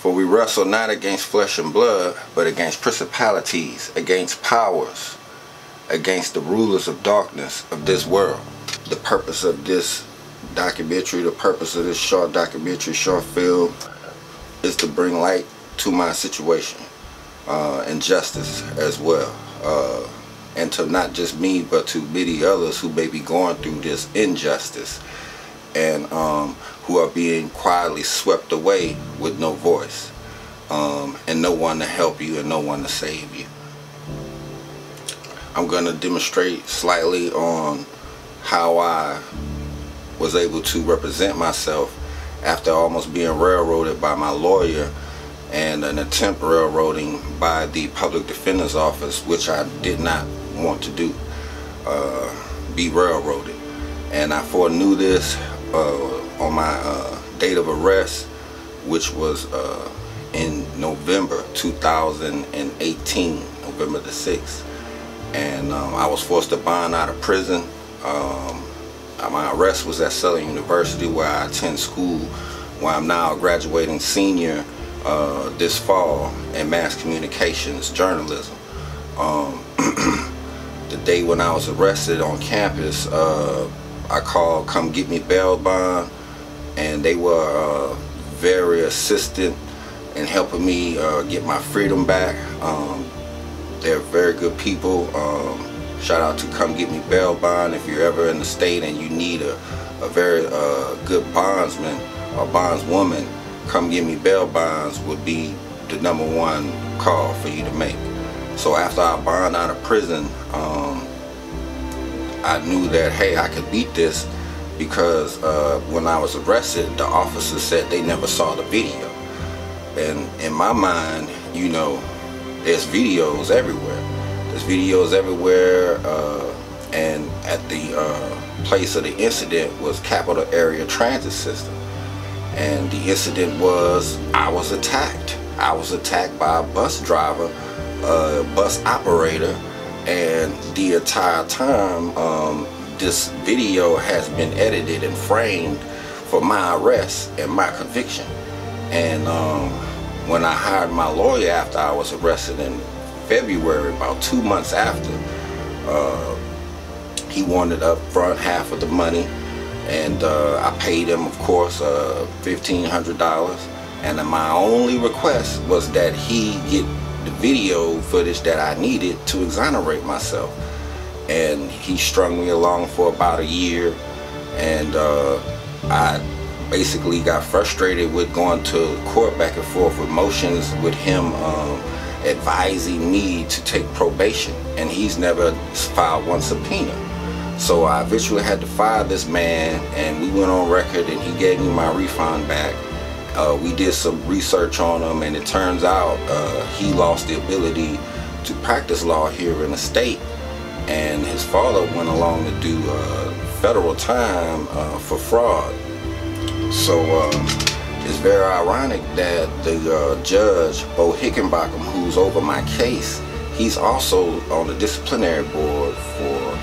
For we wrestle not against flesh and blood, but against principalities, against powers, against the rulers of darkness of this world. The purpose of this documentary, the purpose of this short documentary, short film, is to bring light to my situation uh, and justice as well. Uh, and to not just me, but to many others who may be going through this injustice and um, who are being quietly swept away with no voice um, and no one to help you and no one to save you. I'm going to demonstrate slightly on how I was able to represent myself after almost being railroaded by my lawyer and an attempt railroading by the public defender's office which I did not want to do uh, be railroaded and I foreknew this uh, on my uh, date of arrest, which was uh, in November 2018, November the 6th. And um, I was forced to bond out of prison. Um, my arrest was at Southern University where I attend school, where I'm now graduating senior uh, this fall in mass communications journalism. Um, the day when I was arrested on campus, uh, I called Come Get Me Bail Bond and they were uh, very assistant in helping me uh, get my freedom back. Um, they're very good people. Um, shout out to Come Get Me Bail Bond if you're ever in the state and you need a, a very uh, good bondsman or bondswoman. Come Get Me Bail Bonds would be the number one call for you to make. So after I bond out of prison, um, I knew that, hey, I could beat this because uh, when I was arrested, the officers said they never saw the video. And in my mind, you know, there's videos everywhere. There's videos everywhere, uh, and at the uh, place of the incident was Capital Area Transit System. And the incident was, I was attacked. I was attacked by a bus driver, a bus operator, and the entire time um, this video has been edited and framed for my arrest and my conviction. And um, when I hired my lawyer after I was arrested in February about two months after uh, he wanted up front half of the money. And uh, I paid him of course uh, $1,500 and my only request was that he get the video footage that I needed to exonerate myself. And he strung me along for about a year. And uh, I basically got frustrated with going to court back and forth with motions with him um, advising me to take probation. And he's never filed one subpoena. So I eventually had to fire this man and we went on record and he gave me my refund back uh, we did some research on him and it turns out uh, he lost the ability to practice law here in the state and his father went along to do uh, federal time uh, for fraud. So uh, it's very ironic that the uh, judge, Beau Higginbotham, who's over my case, he's also on the disciplinary board for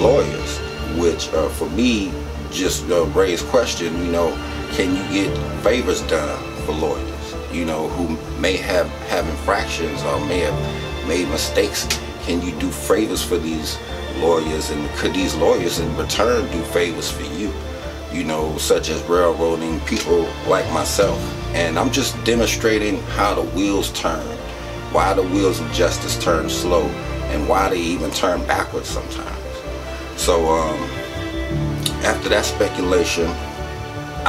lawyers, which for me just raised question, you know, can you get favors done for lawyers, you know, who may have have infractions or may have made mistakes? Can you do favors for these lawyers and could these lawyers in return do favors for you? You know, such as railroading people like myself. And I'm just demonstrating how the wheels turn, why the wheels of justice turn slow, and why they even turn backwards sometimes. So um, after that speculation,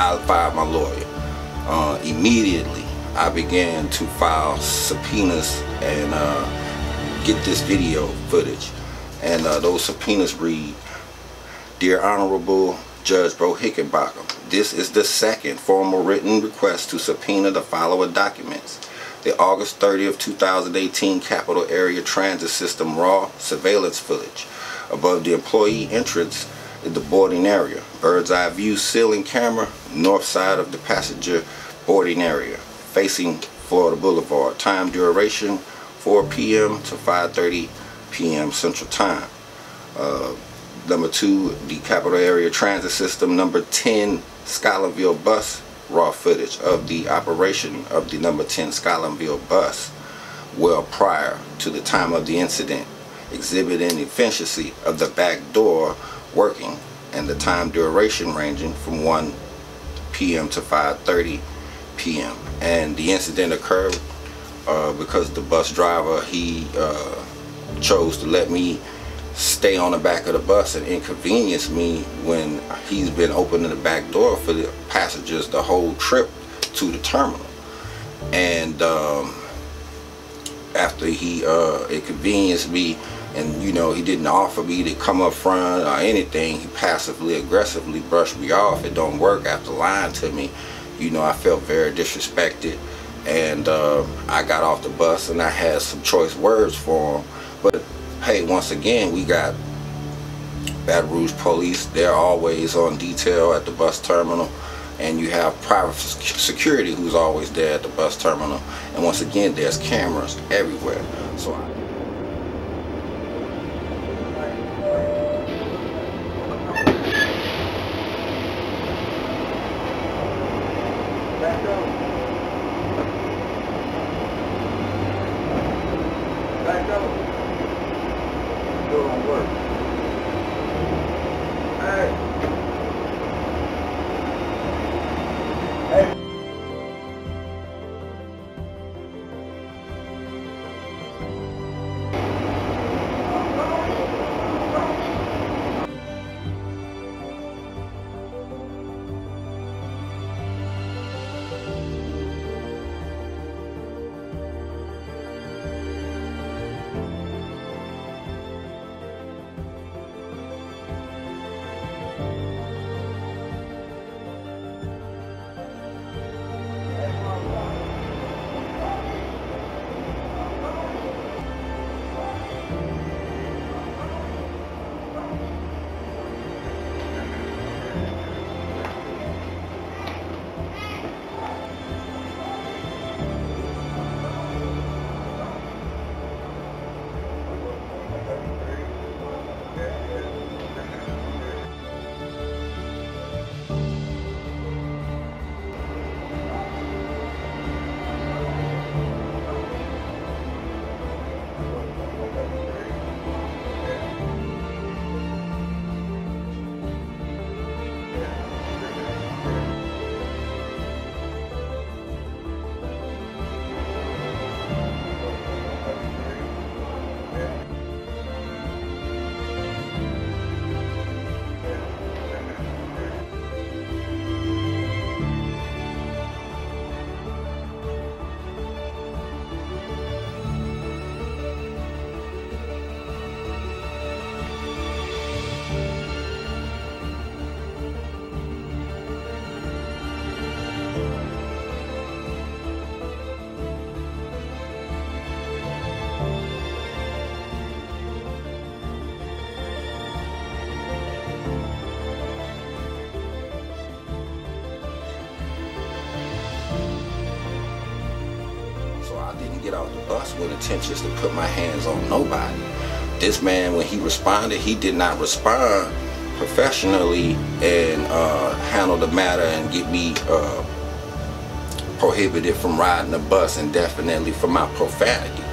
I fired my lawyer. Uh, immediately, I began to file subpoenas and uh, get this video footage. And uh, those subpoenas read, Dear Honorable Judge Beau Higginbotham, this is the second formal written request to subpoena the following documents. The August 30th, 2018 Capital Area Transit System raw surveillance footage above the employee entrance in the boarding area. Bird's eye view ceiling camera, north side of the passenger boarding area, facing Florida Boulevard. Time duration 4 p.m. to 5.30 p.m. Central Time. Uh, number two, the Capital Area Transit System. Number 10, Scotlandville Bus raw footage of the operation of the number 10 Scotlandville bus well prior to the time of the incident, exhibiting efficiency of the back door working and the time duration ranging from 1 p.m. to 5.30 p.m. And the incident occurred uh, because the bus driver, he uh, chose to let me stay on the back of the bus and inconvenience me when he's been opening the back door for the passengers the whole trip to the terminal. And um, after he uh, inconvenienced me and you know he didn't offer me to come up front or anything, he passively aggressively brushed me off. It don't work after lying to me. You know, I felt very disrespected and uh, I got off the bus and I had some choice words for him. But hey, once again, we got Baton Rouge police. They're always on detail at the bus terminal. And you have private security who's always there at the bus terminal. And once again, there's cameras everywhere. So I get bus with intentions to put my hands on nobody. This man, when he responded, he did not respond professionally and uh, handle the matter and get me uh, prohibited from riding the bus and definitely for my profanity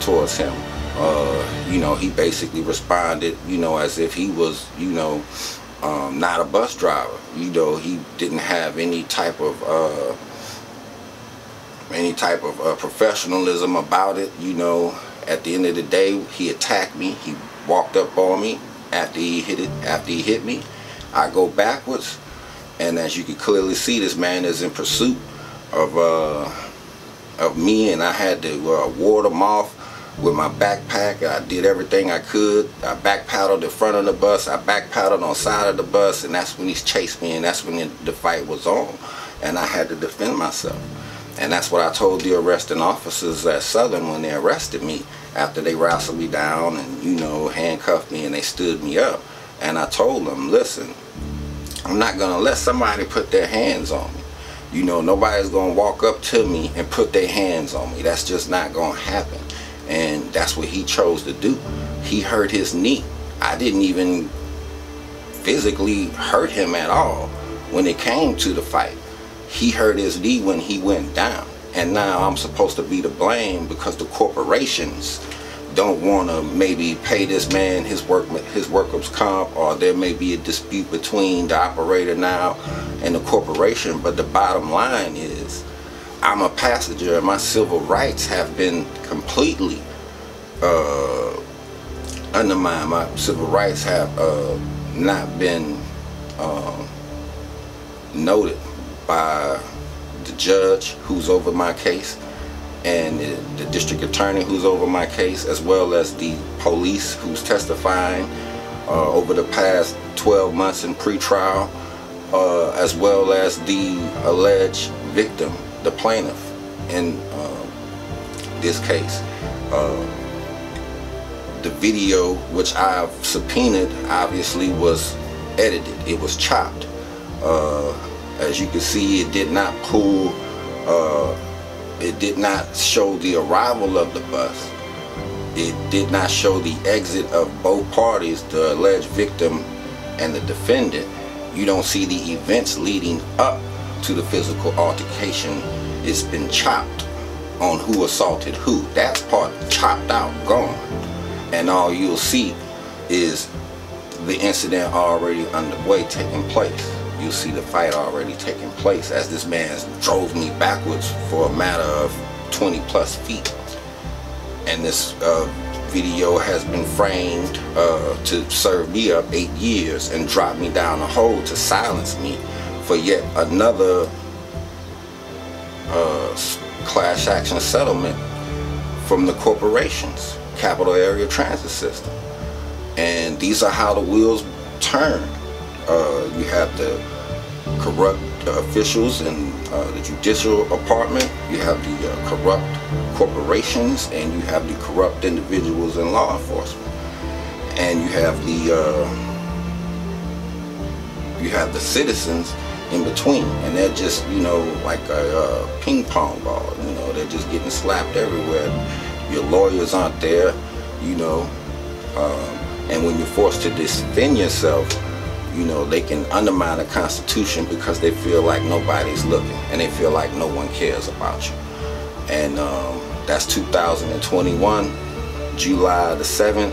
towards him. Uh, you know, he basically responded, you know, as if he was, you know, um, not a bus driver. You know, he didn't have any type of uh, any type of uh, professionalism about it. You know, at the end of the day, he attacked me. He walked up on me after he hit it. After he hit me, I go backwards, and as you can clearly see, this man is in pursuit of uh, of me, and I had to uh, ward him off with my backpack. I did everything I could. I back paddled in front of the bus. I back paddled on side of the bus, and that's when he chased me, and that's when the fight was on, and I had to defend myself. And that's what I told the arresting officers at Southern when they arrested me after they wrestled me down and, you know, handcuffed me and they stood me up. And I told them, listen, I'm not going to let somebody put their hands on me. You know, nobody's going to walk up to me and put their hands on me. That's just not going to happen. And that's what he chose to do. He hurt his knee. I didn't even physically hurt him at all when it came to the fight. He hurt his knee when he went down. And now I'm supposed to be to blame because the corporations don't want to maybe pay this man his work his workers comp or there may be a dispute between the operator now and the corporation. But the bottom line is I'm a passenger and my civil rights have been completely uh, undermined. My civil rights have uh, not been uh, noted by the judge who's over my case and the district attorney who's over my case as well as the police who's testifying uh, over the past 12 months in pretrial uh, as well as the alleged victim the plaintiff in uh, this case. Uh, the video which I've subpoenaed obviously was edited. It was chopped. Uh, as you can see it did not pull uh, it did not show the arrival of the bus. It did not show the exit of both parties, the alleged victim and the defendant. You don't see the events leading up to the physical altercation. It's been chopped on who assaulted who. That's part chopped out, gone. And all you'll see is the incident already underway taking place you see the fight already taking place as this man drove me backwards for a matter of 20 plus feet. And this uh, video has been framed uh, to serve me up eight years and drop me down a hole to silence me for yet another uh, class action settlement from the corporations, capital area transit system. And these are how the wheels turn uh, you have the corrupt officials in uh, the judicial department. You have the uh, corrupt corporations, and you have the corrupt individuals in law enforcement. And you have the uh, you have the citizens in between, and they're just you know like a uh, ping pong ball. You know, they're just getting slapped everywhere. Your lawyers aren't there. You know, um, and when you're forced to defend yourself you know, they can undermine the Constitution because they feel like nobody's looking and they feel like no one cares about you. And um, that's 2021, July the 7th,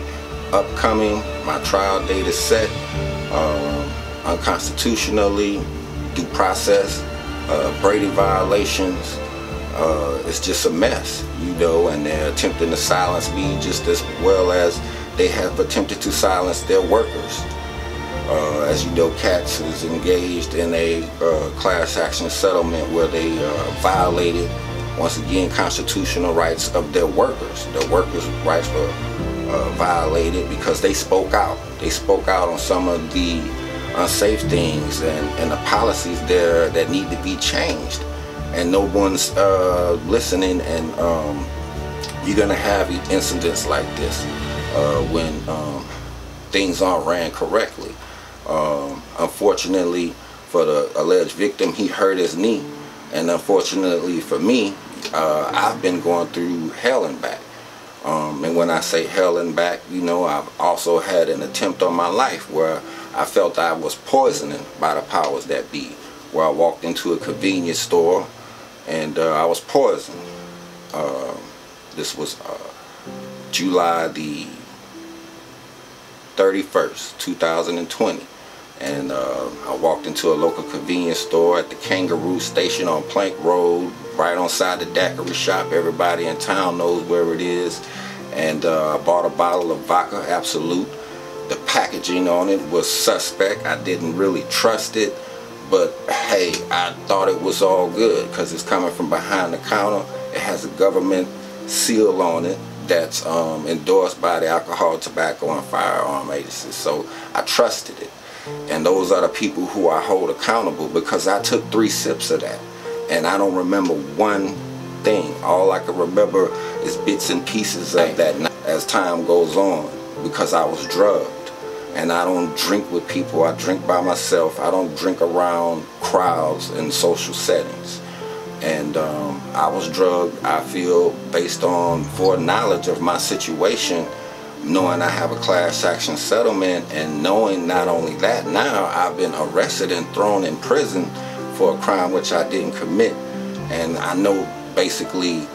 upcoming. My trial date is set um, unconstitutionally, due process, uh, Brady violations. Uh, it's just a mess, you know, and they're attempting to silence me just as well as they have attempted to silence their workers. Uh, as you know, CATS is engaged in a uh, class action settlement where they uh, violated, once again, constitutional rights of their workers. Their workers' rights were uh, violated because they spoke out. They spoke out on some of the unsafe things and, and the policies there that need to be changed. And no one's uh, listening and um, you're going to have incidents like this uh, when um, things aren't ran correctly. Um, unfortunately for the alleged victim, he hurt his knee. And unfortunately for me, uh, I've been going through hell and back. Um, and when I say hell and back, you know, I've also had an attempt on my life where I felt I was poisoning by the powers that be. Where I walked into a convenience store and uh, I was poisoned. Uh, this was uh, July the 31st, 2020 and uh, I walked into a local convenience store at the Kangaroo Station on Plank Road, right on side the daiquiri shop. Everybody in town knows where it is. And uh, I bought a bottle of Vodka Absolut. The packaging on it was suspect. I didn't really trust it. But hey, I thought it was all good because it's coming from behind the counter. It has a government seal on it that's um, endorsed by the Alcohol, Tobacco, and Firearm Agency. So I trusted it. And those are the people who I hold accountable because I took three sips of that. And I don't remember one thing. All I can remember is bits and pieces of that night as time goes on because I was drugged. And I don't drink with people. I drink by myself. I don't drink around crowds and social settings. And um, I was drugged, I feel, based on foreknowledge of my situation knowing I have a class action settlement and knowing not only that now I've been arrested and thrown in prison for a crime which I didn't commit. And I know basically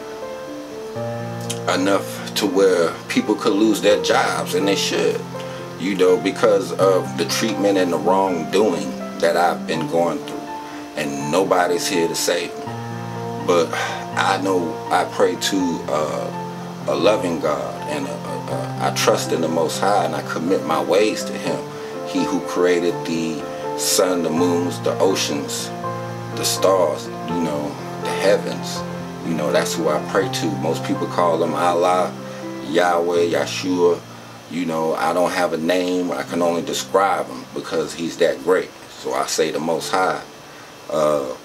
enough to where people could lose their jobs, and they should, you know, because of the treatment and the wrongdoing that I've been going through. And nobody's here to save me. But I know I pray to uh, a loving God, and a, I trust in the Most High, and I commit my ways to Him. He who created the sun, the moons, the oceans, the stars, you know, the heavens. You know, that's who I pray to. Most people call him Allah, Yahweh, Yeshua. You know, I don't have a name. I can only describe him because he's that great. So I say the Most High. Uh,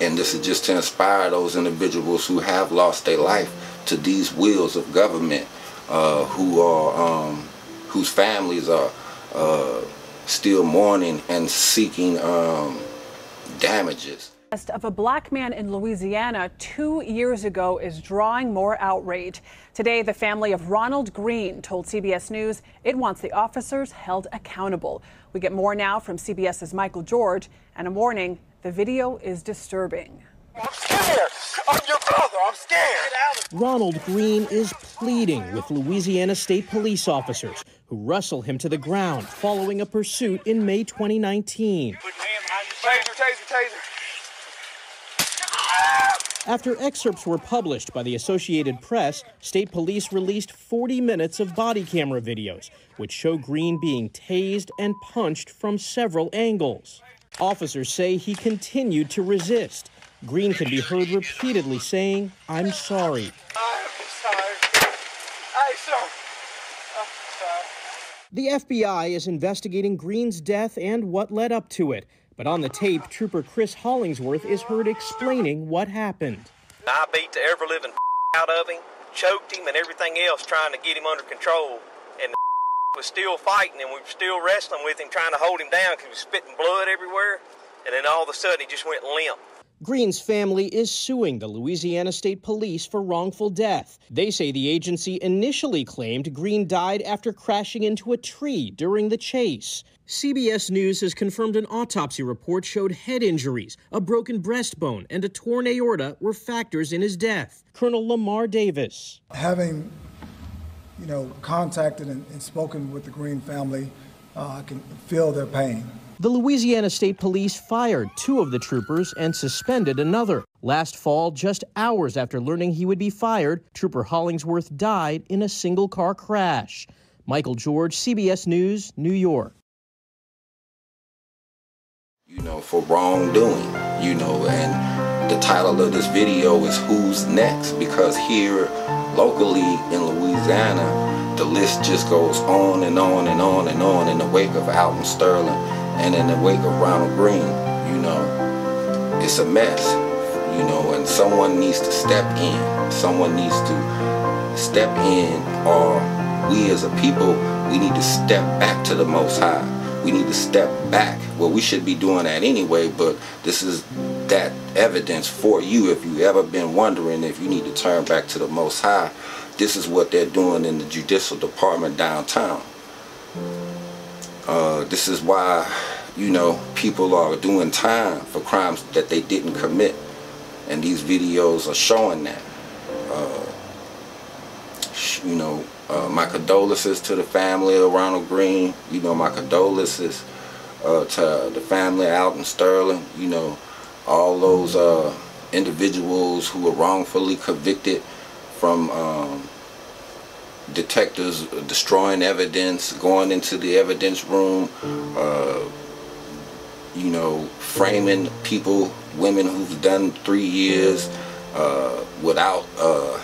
and this is just to inspire those individuals who have lost their life to these wheels of government, uh, who are, um, whose families are uh, still mourning and seeking um, damages of a black man in Louisiana two years ago is drawing more outrage. Today, the family of Ronald Greene told CBS News it wants the officers held accountable. We get more now from CBS's Michael George and a warning the video is disturbing. I'm scared. I'm your brother. I'm scared. Ronald Greene is pleading with Louisiana State police officers who wrestle him to the ground following a pursuit in May 2019. Taser, taser, taser. After excerpts were published by the Associated Press, state police released 40 minutes of body camera videos, which show Greene being tased and punched from several angles. Officers say he continued to resist. Greene can be heard repeatedly saying, I'm sorry. I'm sorry. I'm sorry. The FBI is investigating Greene's death and what led up to it. But on the tape, Trooper Chris Hollingsworth is heard explaining what happened. I beat the ever living out of him, choked him, and everything else trying to get him under control. And the was still fighting, and we were still wrestling with him, trying to hold him down because he was spitting blood everywhere. And then all of a sudden, he just went limp. Greene's family is suing the Louisiana State Police for wrongful death. They say the agency initially claimed Greene died after crashing into a tree during the chase. CBS News has confirmed an autopsy report showed head injuries, a broken breastbone, and a torn aorta were factors in his death. Colonel Lamar Davis. Having, you know, contacted and, and spoken with the Greene family, uh, I can feel their pain. The Louisiana State Police fired two of the troopers and suspended another. Last fall, just hours after learning he would be fired, Trooper Hollingsworth died in a single car crash. Michael George, CBS News, New York you know, for wrongdoing, you know, and the title of this video is Who's Next? Because here locally in Louisiana, the list just goes on and on and on and on in the wake of Alton Sterling and in the wake of Ronald Greene, you know, it's a mess, you know, and someone needs to step in. Someone needs to step in or we as a people, we need to step back to the Most High we need to step back. Well, we should be doing that anyway, but this is that evidence for you if you ever been wondering if you need to turn back to the Most High. This is what they're doing in the judicial department downtown. Uh, this is why, you know, people are doing time for crimes that they didn't commit. And these videos are showing that. Uh, you know, uh, my condolences to the family of Ronald Greene. You know, my condolences uh, to the family out in Sterling. You know, all those uh, individuals who were wrongfully convicted from um, detectives destroying evidence, going into the evidence room, uh, you know, framing people, women who've done three years uh, without uh,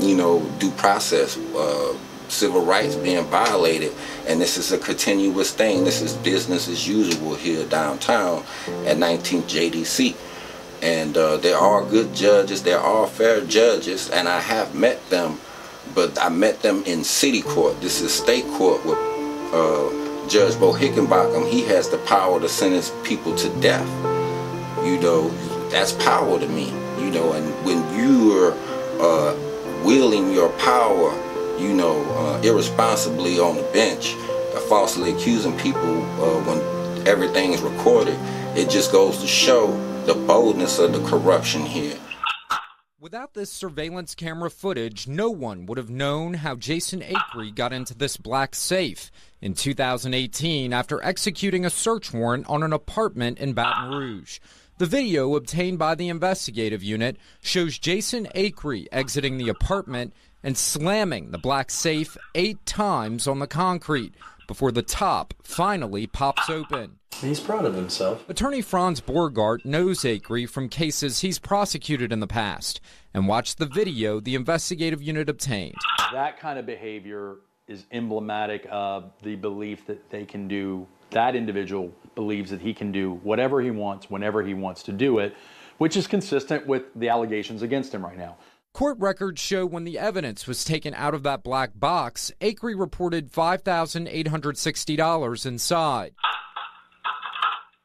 you know, due process, uh, civil rights being violated. And this is a continuous thing. This is business as usual here downtown at 19th JDC. And uh, there are good judges, there are fair judges, and I have met them, but I met them in city court. This is state court with uh, Judge Beau Higginbotham. He has the power to sentence people to death. You know, that's power to me. You know, and when you are uh, wielding your power, you know, uh, irresponsibly on the bench, uh, falsely accusing people uh, when everything is recorded, it just goes to show the boldness of the corruption here. Without this surveillance camera footage, no one would have known how Jason Acree got into this black safe in 2018 after executing a search warrant on an apartment in Baton Rouge. The video obtained by the investigative unit shows Jason Acree exiting the apartment and slamming the black safe eight times on the concrete before the top finally pops open. He's proud of himself. Attorney Franz Borghardt knows Acree from cases he's prosecuted in the past and watched the video the investigative unit obtained. That kind of behavior is emblematic of the belief that they can do, that individual believes that he can do whatever he wants, whenever he wants to do it, which is consistent with the allegations against him right now. Court records show when the evidence was taken out of that black box, Acree reported $5,860 inside.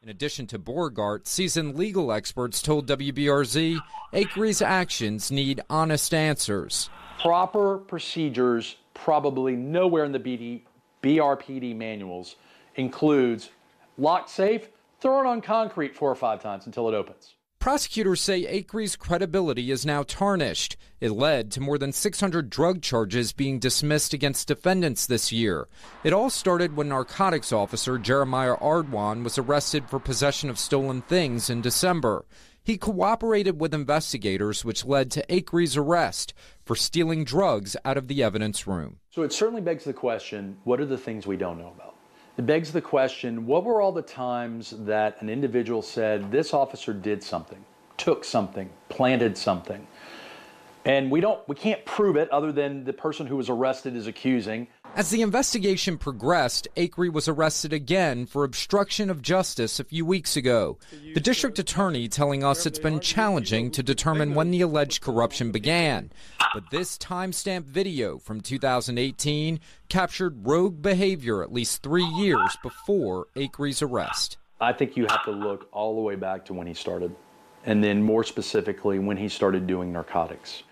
In addition to Borghardt, seasoned legal experts told WBRZ Acree's actions need honest answers. Proper procedures, probably nowhere in the BD, BRPD manuals, includes locked safe, throw it on concrete four or five times until it opens. Prosecutors say Acree's credibility is now tarnished. It led to more than 600 drug charges being dismissed against defendants this year. It all started when narcotics officer Jeremiah Ardoin was arrested for possession of stolen things in December. He cooperated with investigators, which led to Acree's arrest for stealing drugs out of the evidence room. So it certainly begs the question what are the things we don't know about? It begs the question what were all the times that an individual said this officer did something, took something, planted something? And we don't we can't prove it other than the person who was arrested is accusing. As the investigation progressed, Acree was arrested again for obstruction of justice a few weeks ago. The district attorney telling us it's been challenging to determine when the alleged corruption began. But this timestamp video from 2018 captured rogue behavior at least three years before Acree's arrest. I think you have to look all the way back to when he started, and then more specifically when he started doing narcotics.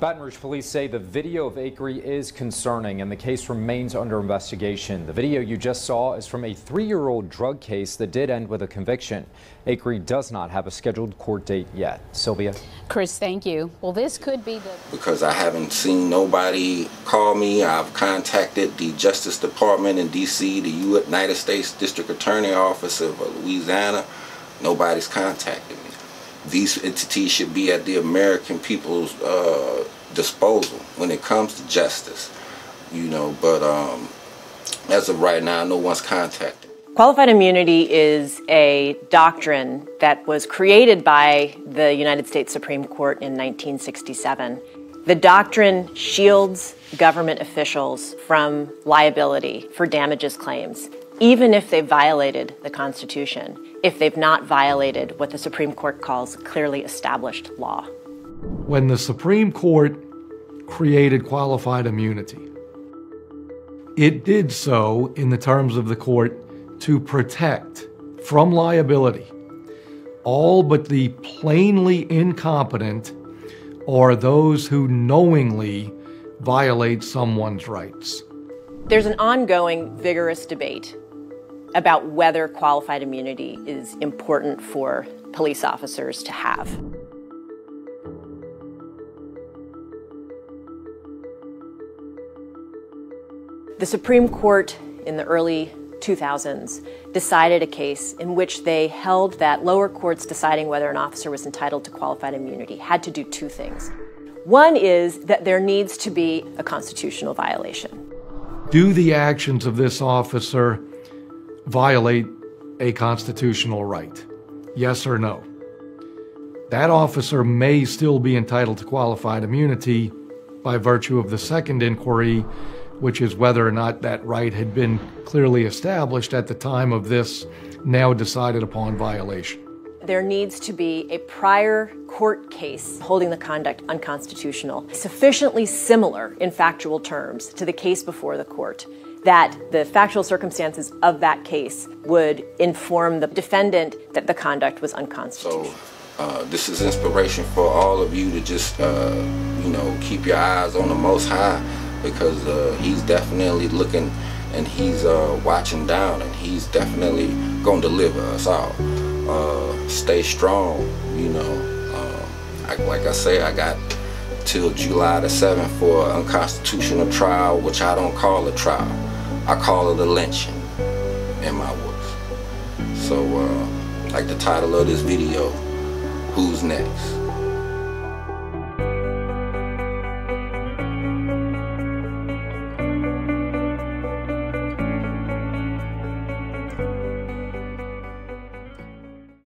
Baton Rouge police say the video of Acree is concerning and the case remains under investigation. The video you just saw is from a three-year-old drug case that did end with a conviction. Acree does not have a scheduled court date yet. Sylvia? Chris, thank you. Well, this could be the... Because I haven't seen nobody call me. I've contacted the Justice Department in D.C., the United States District Attorney Office of Louisiana. Nobody's contacted me these entities should be at the American people's uh, disposal when it comes to justice, you know. But um, as of right now, no one's contacted. Qualified immunity is a doctrine that was created by the United States Supreme Court in 1967. The doctrine shields government officials from liability for damages claims, even if they violated the Constitution if they've not violated what the Supreme Court calls clearly established law. When the Supreme Court created qualified immunity, it did so in the terms of the court to protect from liability all but the plainly incompetent or those who knowingly violate someone's rights. There's an ongoing vigorous debate about whether qualified immunity is important for police officers to have. The Supreme Court in the early 2000s decided a case in which they held that lower courts deciding whether an officer was entitled to qualified immunity had to do two things. One is that there needs to be a constitutional violation. Do the actions of this officer violate a constitutional right? Yes or no? That officer may still be entitled to qualified immunity by virtue of the second inquiry, which is whether or not that right had been clearly established at the time of this now decided upon violation. There needs to be a prior court case holding the conduct unconstitutional, sufficiently similar in factual terms to the case before the court that the factual circumstances of that case would inform the defendant that the conduct was unconstitutional. So, uh, this is inspiration for all of you to just, uh, you know, keep your eyes on the Most High because uh, He's definitely looking and He's uh, watching down and He's definitely gonna deliver us all. Uh, stay strong, you know. Uh, I, like I say, I got till July the 7th for an unconstitutional trial, which I don't call a trial. I call it a lynching in my words. So, uh, like the title of this video, who's next?